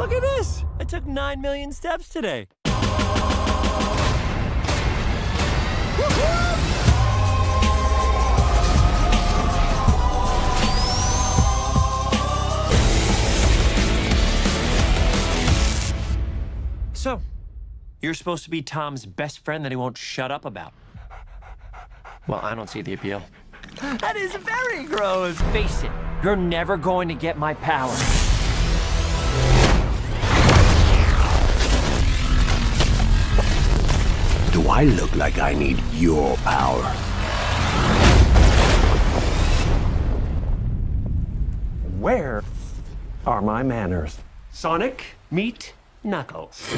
Look at this! I took 9 million steps today. So, you're supposed to be Tom's best friend that he won't shut up about. Well, I don't see the appeal. That is very gross. Face it, you're never going to get my power. Do I look like I need your power? Where are my manners? Sonic, meet Knuckles.